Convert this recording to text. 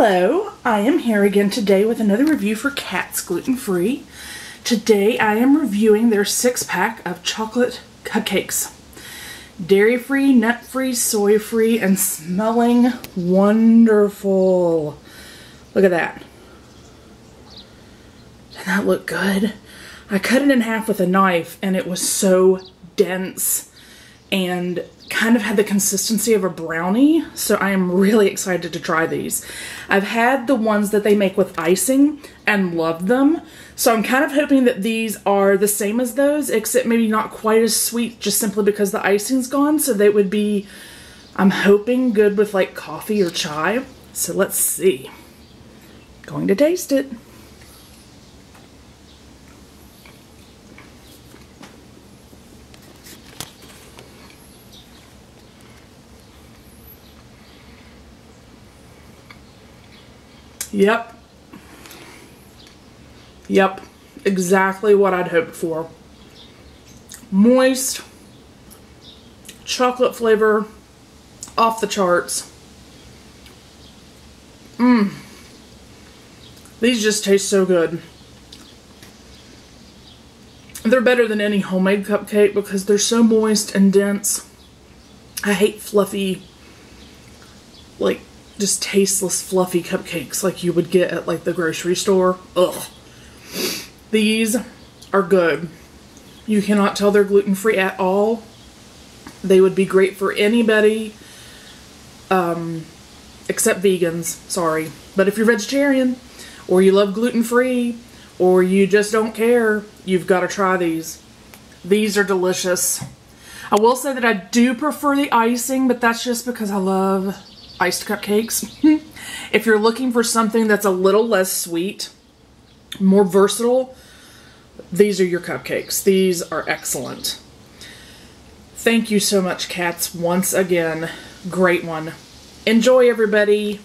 Hello, I am here again today with another review for Katz Gluten Free. Today I am reviewing their six pack of chocolate cupcakes. Dairy free, nut free, soy free, and smelling wonderful. Look at that. Doesn't that look good? I cut it in half with a knife and it was so dense and kind of had the consistency of a brownie, so I am really excited to try these. I've had the ones that they make with icing and loved them, so I'm kind of hoping that these are the same as those, except maybe not quite as sweet just simply because the icing's gone, so they would be, I'm hoping, good with like coffee or chai. So let's see. Going to taste it. Yep. Yep. Exactly what I'd hoped for. Moist, chocolate flavor, off the charts. Mmm. These just taste so good. They're better than any homemade cupcake because they're so moist and dense. I hate fluffy, like just tasteless fluffy cupcakes like you would get at like the grocery store. Ugh. These are good. You cannot tell they're gluten-free at all. They would be great for anybody um, except vegans, sorry. But if you're vegetarian or you love gluten-free or you just don't care, you've got to try these. These are delicious. I will say that I do prefer the icing, but that's just because I love iced cupcakes. if you're looking for something that's a little less sweet, more versatile, these are your cupcakes. These are excellent. Thank you so much, Katz, once again. Great one. Enjoy, everybody.